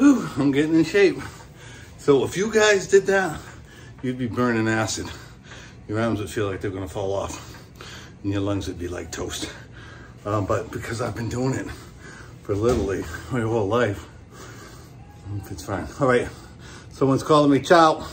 I'm getting in shape. So if you guys did that, you'd be burning acid. Your arms would feel like they're gonna fall off and your lungs would be like toast. Uh, but because I've been doing it for literally my whole life, it's fine. All right, someone's calling me, ciao.